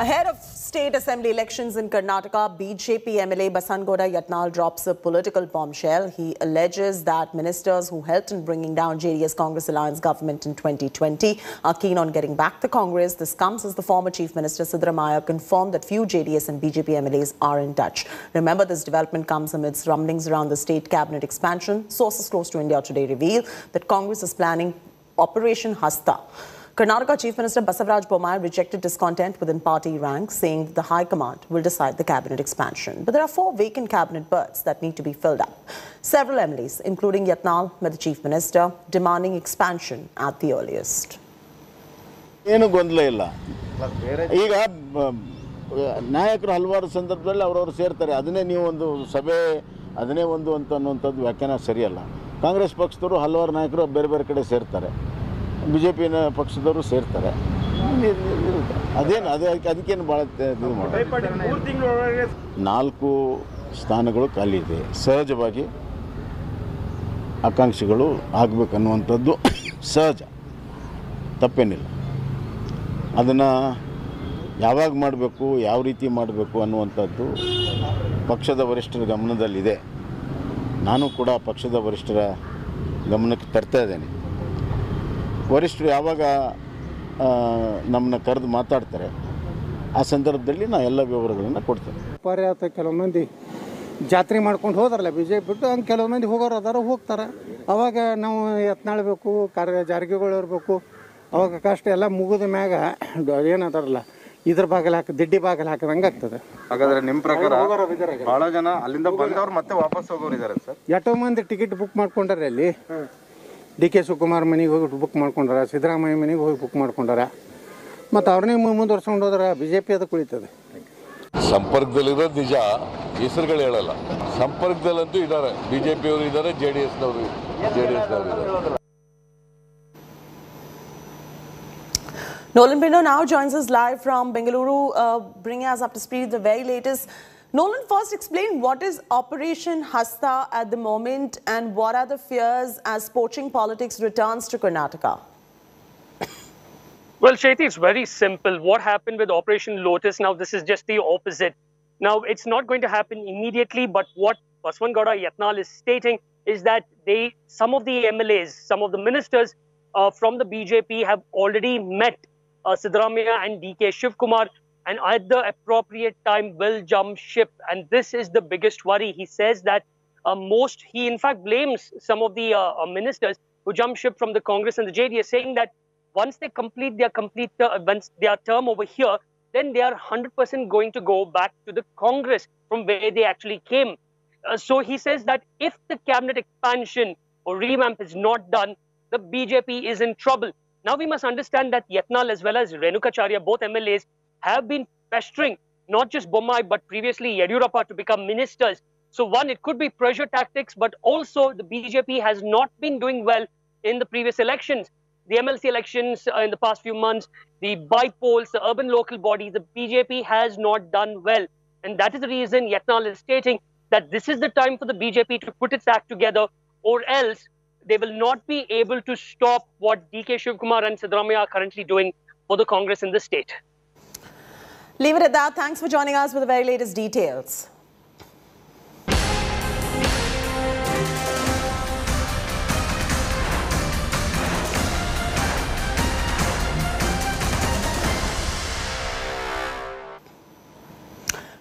Ahead of state assembly elections in Karnataka, BJP MLA Basangouda Yatnal drops a political bombshell. He alleges that ministers who helped in bringing down JDS Congress alliance government in 2020 are keen on getting back the Congress. This comes as the former Chief Minister Siddaramaiah confirmed that few JDS and BJP MLAs are in touch. Remember, this development comes amidst rumblings around the state cabinet expansion. Sources close to India today reveal that Congress is planning Operation Hasta. Karnataka Chief Minister Basavaraj Bommai rejected discontent within party ranks, saying the High Command will decide the cabinet expansion. But there are four vacant cabinet berths that need to be filled up. Several MLAs, including Yatnal, met the Chief Minister, demanding expansion at the earliest. ಏನು ಗೊಂದಲ ಇಲ್ಲ ಈಗ ಬ- ನಾಯಕರು ಹಲವಾರು ಸಂದರ್ಭದಲ್ಲಿ ಅವರವರು ಸೇರ್ತಾರೆ ಅದನ್ನೇ ನೀವು ಒಂದು ಸಭೆ ಅದನ್ನೇ ಒಂದು ಅಂತ ಅನ್ನುವಂಥದ್ದು ವ್ಯಾಖ್ಯಾನ ಸರಿಯಲ್ಲ ಕಾಂಗ್ರೆಸ್ ಪಕ್ಷದವರು ಹಲವಾರು ನಾಯಕರು ಬೇರೆ ಬೇರೆ ಕಡೆ ಸೇರ್ತಾರೆ ಬಿ ಜೆ ಪಿನ ಪಕ್ಷದವರು ಸೇರ್ತಾರೆ. ಅದೇನು, ಅದೇ ಅದಕ್ಕೇನು ಭಾಳ ನಾಲ್ಕು ಸ್ಥಾನಗಳು ಖಾಲಿ ಇದೆ. ಸಹಜವಾಗಿ ಆಕಾಂಕ್ಷಿಗಳು ಆಗಬೇಕನ್ನುವಂಥದ್ದು ಸಹಜ. ತಪ್ಪೇನಿಲ್ಲ. ಅದನ್ನು ಯಾವಾಗ ಮಾಡಬೇಕು, ಯಾವ ರೀತಿ ಮಾಡಬೇಕು ಅನ್ನುವಂಥದ್ದು ಪಕ್ಷದ ವರಿಷ್ಠರ ಗಮನದಲ್ಲಿದೆ. ನಾನು ಕೂಡ ಪಕ್ಷದ ವರಿಷ್ಠರ ಗಮನಕ್ಕೆ ತರ್ತಾ ಇದ್ದೇನೆ. ವರಿಷ್ಠರು ಯಾವಾಗ ನಮ್ಮನ್ನ ಕರೆದು ಮಾತಾಡ್ತಾರೆ ಆ ಸಂದರ್ಭದಲ್ಲಿ ನಾ ಎಲ್ಲ ವಿವರಗಳನ್ನು ಕೊಡ್ತೇನೆ. ಪರ್ಯಾತ ಕೆಲವು ಮಂದಿ ಜಾತ್ರೆ ಮಾಡ್ಕೊಂಡು ಹೋದ್ರಲ್ಲ ಬಿ ಜೆ ಪಿ ಬಿಟ್ಟು ಹಂಗೆ ಕೆಲವು ಮಂದಿ ಹೋಗೋರು ಅದಾರ ಹೋಗ್ತಾರೆ. ಅವಾಗ ನಾವು ಎತ್ನಾಳ್ಬೇಕು ಕಾರ್ಯ ಜಾರಿಗೆಗಳು ಇರಬೇಕು. ಅವಾಗ ಕಷ್ಟ ಎಲ್ಲ ಮುಗಿದ ಮ್ಯಾಗ ಏನದಾರಲ್ಲ ಇದ್ರ ಬಾಗಿಲು ಹಾಕಿ ದಿಡ್ಡಿ ಬಾಗಿಲು ಹಾಕಿದಂಗೆ ಆಗ್ತದೆ. ಹಾಗಾದ್ರೆ ನಿಮ್ಮ ಪ್ರಕಾರ ಬಹಳ ಜನ ಅಲ್ಲಿಂದ ಬಂದವ್ರು ಮತ್ತೆ ವಾಪಸ್ ಹೋಗೋರು ಇದ್ದಾರೆ ಸರ್? ಎಷ್ಟೋ ಮಂದಿ ಟಿಕೆಟ್ ಬುಕ್ ಮಾಡ್ಕೊಂಡಾರೆ ಅಲ್ಲಿ. ಡಿ ಕೆ ಶಿವಕುಮಾರ್ ಮನೆಗೆ ಹೋಗಿ ಬುಕ್ ಮಾಡ್ಕೊಂಡಾರ ಸಿದ್ದರಾಮಯ್ಯ ಮನೆಗೆ ಹೋಗಿ ಬುಕ್ ಮಾಡ್ಕೊಂಡಾರ. ಮತ್ತು ಅವ್ರನ್ನೇ ಮುಂದುವರ್ಸ್ಕೊಂಡು ಹೋದ್ರೆ ಬಿ ಜೆ ಪಿ ಅದು ಕುಳಿತದೆ. ಸಂಪರ್ಕದಲ್ಲಿರೋದು ನಿಜ ಹೆಸರುಗಳು ಹೇಳಲ್ಲ. ಸಂಪರ್ಕದಲ್ಲಂತೂ ಇದ್ದಾರೆ. ಬಿಜೆಪಿಯವರು ಇದ್ದಾರೆ ಜೆ ಡಿ ಎಸ್ನವರು ಜೆ ಡಿ ಎಸ್ನವರು ಇದ್ದಾರೆ. Nolan Bindo now joins us live from Bengaluru, uh, bringing us up to speed the very latest. Nolan, first explain what is Operation Hasta at the moment and what are the fears as poaching politics returns to Karnataka? Well, Shaiti, it's very simple. What happened with Operation Lotus, now this is just the opposite. Now, it's not going to happen immediately, but what Basangouda Yatnal is stating is that they, some of the MLAs, some of the ministers uh, from the BJP have already met uh, and DK Shivakumar and at the appropriate time will jump ship. And this is the biggest worry. He says that uh, most, he in fact blames some of the uh, uh, ministers who jump ship from the Congress and the JDS, saying that once they complete their complete uh, once their term over here, then they are 100% going to go back to the Congress from where they actually came. Uh, so he says that if the cabinet expansion or revamp is not done, the BJP is in trouble. Now we must understand that Yatnal as well as Renukacharya, both MLAs, have been pestering not just Bommai but previously Yediyurappa to become ministers. So one, it could be pressure tactics, but also the BJP has not been doing well in the previous elections. The MLC elections uh, in the past few months, the by polls, the urban local bodies, the BJP has not done well. And that is the reason Yatnal is stating that this is the time for the BJP to put its act together, or else they will not be able to stop what DK Shivakumar and Siddaramaiah are currently doing for the Congress in the state. Leave it at that. Thanks for joining us with the very latest details.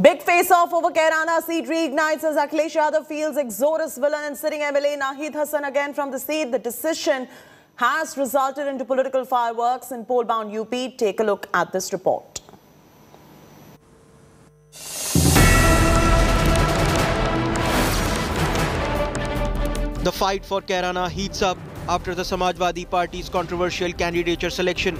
Big face-off over Kairana seat reignites as Akhilesh Yadav feels exodus villain and sitting MLA Nahid Hassan again from the seat. The decision has resulted into political fireworks in poll-bound UP. Take a look at this report. The fight for Kairana heats up after the Samajwadi Party's controversial candidature selection.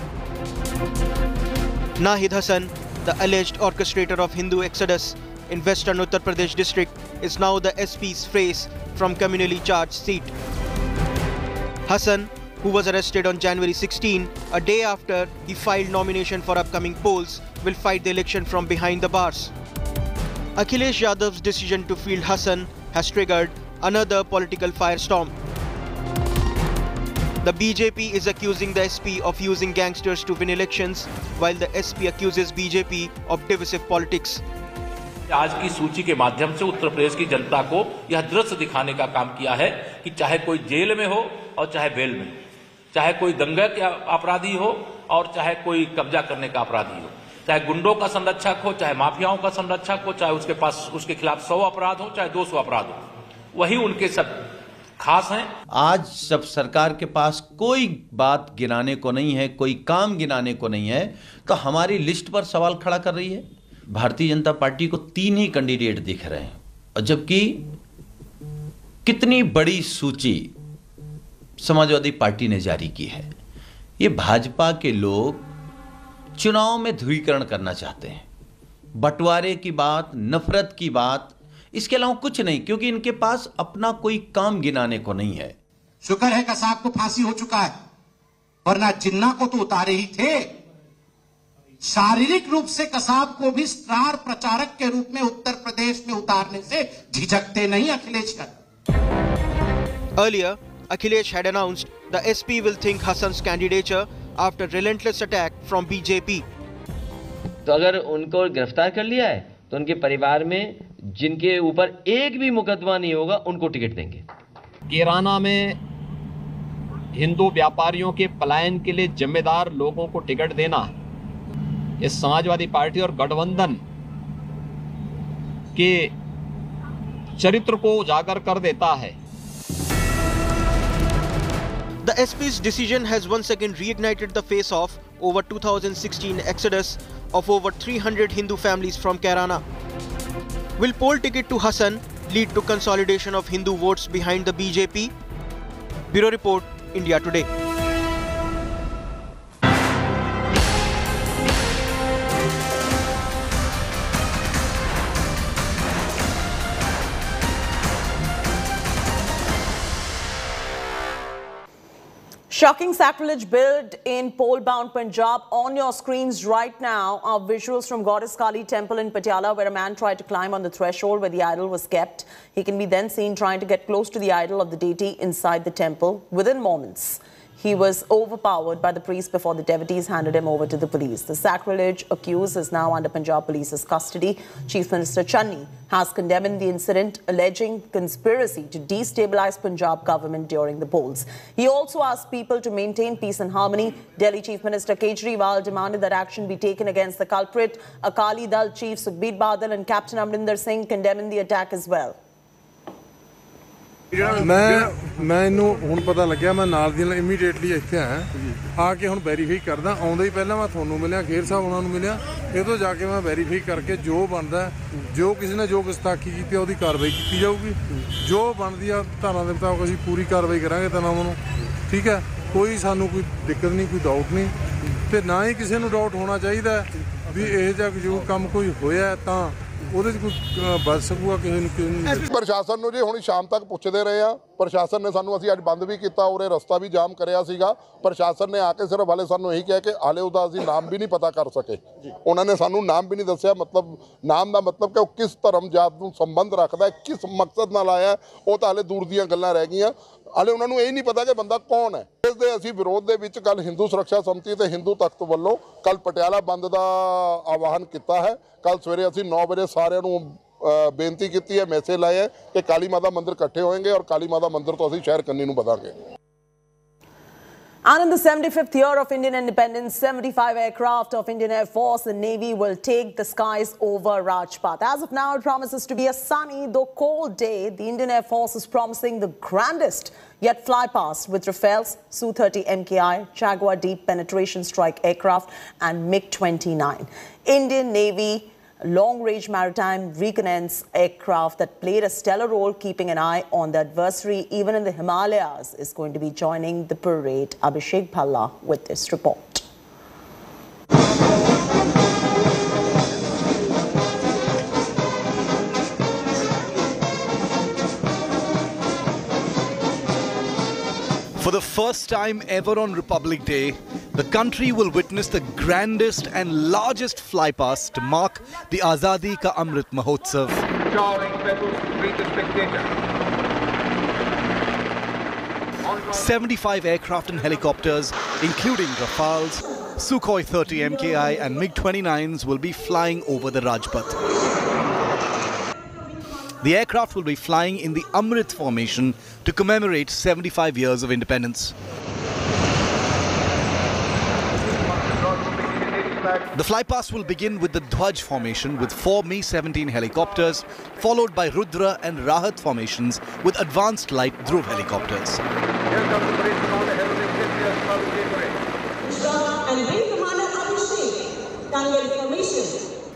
Nahid Hassan, the alleged orchestrator of Hindu exodus in western Uttar Pradesh district, is now the SP's face from communally charged seat. Hassan, who was arrested on January 16, a day after he filed nomination for upcoming polls, will fight the election from behind the bars. Akhilesh Yadav's decision to field Hassan has triggered another political firestorm. The BJP is accusing the SP of using gangsters to win elections, while the SP accuses BJP of divisive politics. आज की सूची के माध्यम से उत्तर प्रदेश की जनता को यह दृश्य दिखाने का काम किया है कि चाहे कोई जेल में हो और चाहे बेल में चाहे कोई दंगे के अपराधी हो और चाहे कोई कब्जा करने का अपराधी हो चाहे गुंडों का संरक्षक हो चाहे माफियाओं का संरक्षक हो चाहे उसके पास उसके खिलाफ सौ अपराध हो चाहे दो सौ अपराध हो वही उनके सब खास हैं। आज जब सरकार के पास कोई बात गिनाने को नहीं है, कोई काम गिनाने को नहीं है तो हमारी लिस्ट पर सवाल खड़ा कर रही है। भारतीय जनता पार्टी को तीन ही कैंडिडेट दिख रहे हैं, और जबकि कितनी बड़ी सूची समाजवादी पार्टी ने जारी की है। ये भाजपा के लोग चुनाव में ध्रुवीकरण करना चाहते हैं। बंटवारे की बात, नफरत की बात इसके अलावा कुछ नहीं क्योंकि इनके पास अपना कोई काम गिनाने को नहीं है। शुक्र है कसाब को फांसी हो चुका है वरना जिन्ना को तो उतारे ही थे। शारीरिक रूप से कसाब को भी स्टार प्रचारक के रूप में उत्तर प्रदेश में उतारने से झिझकते नहीं Akhilesh Yadav. Earlier, Akhilesh had announced the SP will think Hassan's candidature after relentless attack from BJP. तो अगर उनको गिरफ़्तार कर लिया है तो उनके परिवार में जिनके ऊपर एक भी मुकदमा नहीं होगा उनको टिकट देंगे केराना में हिंदू व्यापारियों के पलायन के लिए जिम्मेदार लोगों को टिकट देना इस समाजवादी पार्टी और गठबंधन के चरित्र को उजागर कर देता है The SP's decision has once again reignited the face off over 2016 exodus of over 300 Hindu families from Kairana. Will poll ticket to Hassan lead to consolidation of Hindu votes behind the BJP? Bureau Report, India Today. Shocking sacrilege built in poll-bound Punjab. On your screens right now are visuals from Goddess Kali temple in Patiala where a man tried to climb on the threshold where the idol was kept. He can be then seen trying to get close to the idol of the deity inside the temple within moments. He was overpowered by the priest before the devotees handed him over to the police. The sacrilege accused is now under Punjab police's custody. Chief Minister Channi has condemned the incident, alleging conspiracy to destabilize Punjab government during the polls. He also asked people to maintain peace and harmony. Delhi Chief Minister Kejriwal demanded that action be taken against the culprit. Akali Dal Chief Sukhbir Badal and Captain Amarinder Singh condemning the attack as well. ਮੈਂ ਮੈਂ ਇਹਨੂੰ ਹੁਣ ਪਤਾ ਲੱਗਿਆ, ਮੈਂ ਨਾਲ ਦੀ ਨਾਲ immediately ਇੱਥੇ ਆਇਆ। ਆ ਕੇ ਹੁਣ ਵੈਰੀਫਾਈ ਕਰਦਾ। ਆਉਂਦਾ ਹੀ ਪਹਿਲਾਂ ਮੈਂ ਤੁਹਾਨੂੰ ਮਿਲਿਆ ਖੇਰ ਸਾਹਿਬ ਉਹਨਾਂ ਨੂੰ ਮਿਲਿਆ। ਇਹ ਤੋਂ ਜਾ ਕੇ ਮੈਂ ਵੈਰੀਫਾਈ ਕਰਕੇ ਜੋ ਬਣਦਾ, ਜੋ ਕਿਸੇ ਨੇ ਜੋ ਗੁਸਤਾਖੀ ਕੀਤੀ ਉਹਦੀ ਕਾਰਵਾਈ ਕੀਤੀ ਜਾਊਗੀ। ਜੋ ਬਣਦੀ ਆ, ਧਾਰਾਂ ਦੇ ਮੁਤਾਬਕ ਅਸੀਂ ਪੂਰੀ ਕਾਰਵਾਈ ਕਰਾਂਗੇ ਤਨਾਵਾਂ ਨੂੰ। ਠੀਕ ਹੈ? ਕੋਈ ਸਾਨੂੰ ਕੋਈ ਦਿੱਕਤ ਨਹੀਂ, ਕੋਈ ਡਾਊਟ ਨਹੀਂ। ਤੇ ਨਾ ਹੀ ਕਿਸੇ ਨੂੰ ਡਾਊਟ ਹੋਣਾ ਚਾਹੀਦਾ ਵੀ ਇਹ ਜਿਹਾ ਜੋ ਕੰਮ ਕੋਈ ਹੋਇਆ ਤਾਂ ਉਹਦੇ 'ਚ ਕੋਈ ਬਚ ਸਕੂਗਾ ਕਿਸੇ ਨੂੰ ਕਿਸੇ ਨੂੰ ਪ੍ਰਸ਼ਾਸਨ ਨੂੰ ਜੀ ਹੁਣ ਸ਼ਾਮ ਤੱਕ ਪੁੱਛਦੇ ਰਹੇ ਆ। ਪ੍ਰਸ਼ਾਸਨ ਨੇ ਸਾਨੂੰ ਅਸੀਂ ਅੱਜ ਬੰਦ ਵੀ ਕੀਤਾ ਉਰੇ ਰਸਤਾ ਵੀ ਜਾਮ ਕਰਿਆ ਸੀਗਾ। ਪ੍ਰਸ਼ਾਸਨ ਨੇ ਆ ਕੇ ਸਿਰਫ ਹਾਲੇ ਸਾਨੂੰ ਇਹੀ ਕਿਹਾ ਕਿ ਹਾਲੇ ਉਹਦਾ ਅਸੀਂ ਨਾਮ ਵੀ ਨਹੀਂ ਪਤਾ ਕਰ ਸਕੇ। ਉਹਨਾਂ ਨੇ ਸਾਨੂੰ ਨਾਮ ਵੀ ਨਹੀਂ ਦੱਸਿਆ ਮਤਲਬ ਨਾਮ ਦਾ ਮਤਲਬ ਕਿ ਉਹ ਕਿਸ ਧਰਮ ਜਾਤ ਨੂੰ ਸੰਬੰਧ ਰੱਖਦਾ ਹੈ ਕਿਸ ਮਕਸਦ ਨਾਲ ਆਇਆ ਉਹ ਤਾਂ ਹਾਲੇ ਦੂਰ ਦੀਆਂ ਗੱਲਾਂ ਰਹਿ ਗਈਆਂ। ਹਾਲੇ ਉਹਨਾਂ ਨੂੰ ਇਹ ਨਹੀਂ ਪਤਾ ਕਿ ਬੰਦਾ ਕੌਣ ਹੈ। ਇਸ ਦੇ ਅਸੀਂ ਵਿਰੋਧ ਦੇ ਵਿੱਚ ਕੱਲ ਹਿੰਦੂ ਸੁਰੱਖਿਆ ਸਮਿਤੀ ਤੇ ਹਿੰਦੂ ਤਖਤ ਵੱਲੋਂ ਕੱਲ ਪਟਿਆਲਾ ਬੰਦ ਦਾ ਆਵਾਹਨ ਕੀਤਾ ਹੈ। ਕੱਲ ਸਵੇਰੇ ਅਸੀਂ 9 ਵਜੇ ਸਾਰਿਆਂ ਨੂੰ ਬੇਨਤੀ ਕੀਤੀ ਹੈ ਮੈਸੇਜ ਲਾਇਆ ਕਿ ਕਾਲੀ ਮਾਤਾ ਮੰਦਿਰ ਇਕੱਠੇ ਹੋਣਗੇ ਔਰ ਕਾਲੀ ਮਾਤਾ ਮੰਦਿਰ ਤੋਂ ਅਸੀਂ ਸ਼ਹਿਰ ਕੰਨੀ ਨੂੰ ਵਧਾਂਗੇ। And in the 75th year of Indian independence, 75 aircraft of Indian Air Force and Navy will take the skies over Rajpath. As of now, it promises to be a sunny, though cold day. The Indian Air Force is promising the grandest yet fly past with Rafales, Su-30 MKI, Jaguar deep penetration strike aircraft and MiG-29. Indian Navy long-range maritime reconnaissance aircraft that played a stellar role keeping an eye on the adversary even in the Himalayas is going to be joining the parade. Abhishek Bhalla with this report. First time ever on Republic Day, the country will witness the grandest and largest flypast to mark the Azadi Ka Amrit Mahotsav. 75 aircraft and helicopters, including Rafales, Sukhoi 30 MKI and MiG-29s will be flying over the Rajpath. The aircraft will be flying in the Amrit formation to commemorate 75 years of independence. The flypast will begin with the Dhwaj formation with four Mi-17 helicopters, followed by Rudra and Rahat formations with advanced light Dhruv helicopters.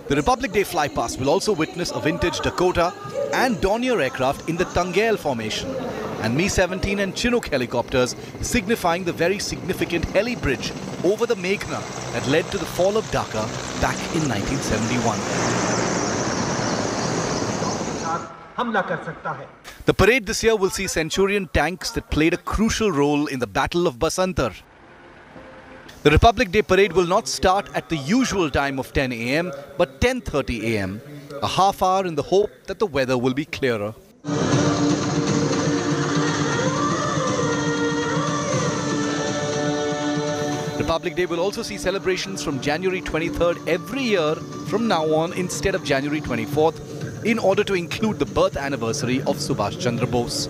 The Republic Day flypast will also witness a vintage Dakota and Dornier aircraft in the Tangail formation and Mi-17 and Chinook helicopters signifying the very significant heli bridge over the Meghna that led to the fall of Dhaka back in 1971. The parade this year will see Centurion tanks that played a crucial role in the Battle of Basantar. The Republic Day parade will not start at the usual time of 10 a.m. but 10:30 a.m., a half hour in the hope that the weather will be clearer. Republic Day will also see celebrations from January 23rd every year from now on instead of January 24th in order to include the birth anniversary of Subhash Chandra Bose.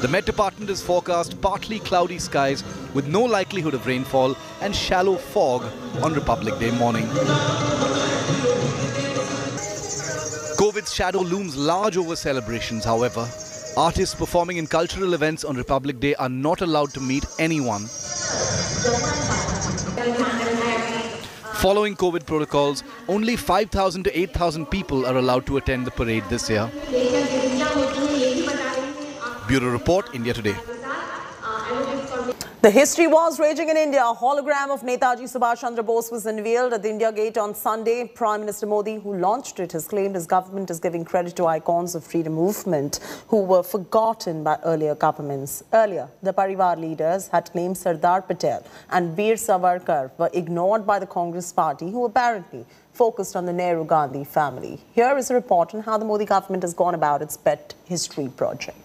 The Met Department has forecast partly cloudy skies with no likelihood of rainfall and shallow fog on Republic Day morning. COVID's shadow looms large over celebrations, however. Artists performing in cultural events on Republic Day are not allowed to meet anyone. Following COVID protocols, only 5,000 to 8,000 people are allowed to attend the parade this year. Bureau Report, India Today. The history was raging in India. A hologram of Netaji Subhash Chandra Bose was unveiled at the India Gate on Sunday. Prime Minister Modi, who launched it, has claimed his government is giving credit to icons of freedom movement who were forgotten by earlier governments. Earlier, the Parivar leaders had claimed Sardar Patel and Veer Savarkar were ignored by the Congress party, who apparently focused on the Nehru Gandhi family. Here is a report on how the Modi government has gone about its pet history project.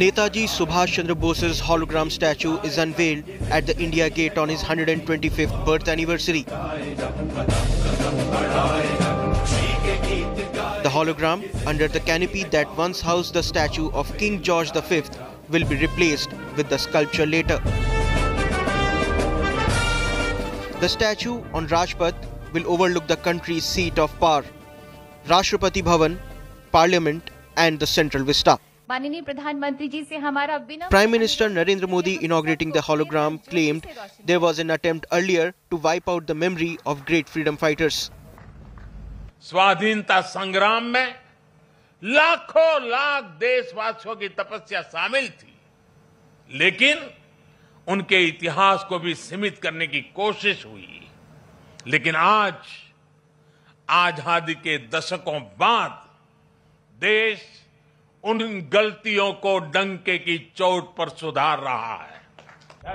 Netaji Subhash Chandra Bose's hologram statue is unveiled at the India Gate on his 125th birth anniversary. The hologram, under the canopy that once housed the statue of King George V, will be replaced with the sculpture later. The statue on Rajpath will overlook the country's seat of power, Rashtrapati Bhavan, Parliament, and the Central Vista. माननीय प्रधानमंत्री जी से हमारा बिना prime minister Narendra Modi inaugurating the hologram claimed there was an attempt earlier to wipe out the memory of great freedom fighters स्वाधीनता संग्राम में लाखों लाख देशवासियों की तपस्या शामिल थी लेकिन उनके इतिहास को भी सीमित करने की कोशिश हुई। लेकिन आज आज़ादी के दशकों बाद देश उन गलतियों को डंके की चोट पर सुधार रहा है The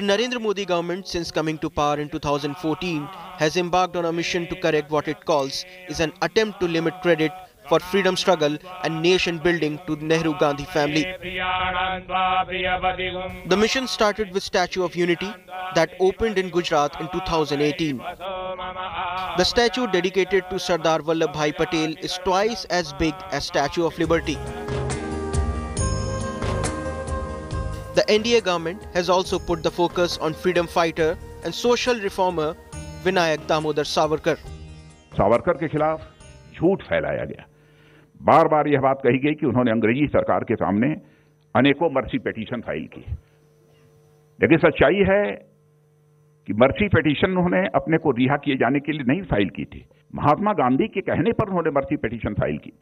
Narendra Modi government, since coming to power in 2014, has embarked on a mission to correct what it calls is an attempt to limit credit for freedom struggle and nation building to the Nehru Gandhi family. The mission started with Statue of Unity that opened in Gujarat in 2018. The statue dedicated to Sardar Vallabhbhai Patel is twice as big as Statue of Liberty. The NDA government has also put the focus on freedom fighter and social reformer Vinayak Damodar Savarkar. Savarkar के खिलाफ झूठ फैलाया गया बार बार यह बात कही गई कि उन्होंने अंग्रेज़ी सरकार के सामने अनेकों मर्सी पेटिशन फ़ाइल की लेकिन सच्चाई है कि मर्सी पिटीशन उन्होंने अपने को रिहा किए जाने के लिए नहीं फ़ाइल की थी। महात्मा गांधी के कहने पर उन्होंने मर्सी पिटीशन फ़ाइल की।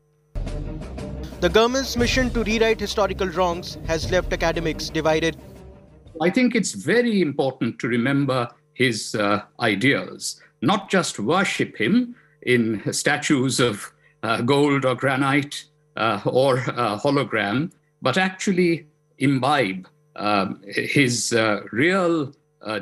The government's mission to rewrite historical wrongs has left academics divided I think it's very important to remember his ideas not just worship him in statues of gold और granite और hologram but actually imbibe his real Uh,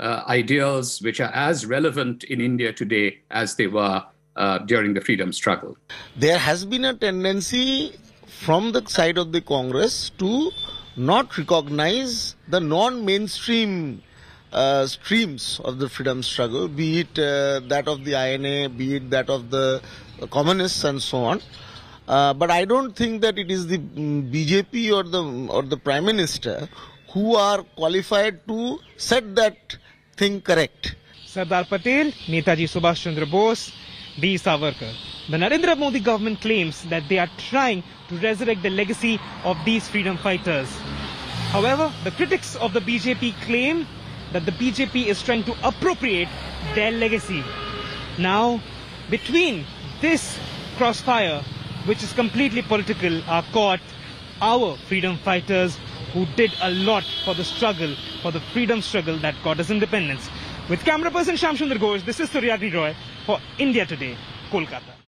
uh, ideals, which are as relevant in India today as they were uh, during the freedom struggle. There has been a tendency from the side of the Congress to not recognize the non-mainstream uh, streams of the freedom struggle, be it uh, that of the INA, be it that of the communists, and so on. Uh, but I don't think that it is the mm, BJP or the or the Prime Minister who are qualified to set that thing correct. Sardar Patel, Netaji Subhash Chandra Bose, B. Savarkar. The Narendra Modi government claims that they are trying to resurrect the legacy of these freedom fighters. However, the critics of the BJP claim that the BJP is trying to appropriate their legacy. Now, between this crossfire, which is completely political, are caught our freedom fighters who did a lot for the struggle, for the freedom struggle that got us independence. With camera person Shamsundar Ghosh, this is Suryagni Roy for India Today, Kolkata.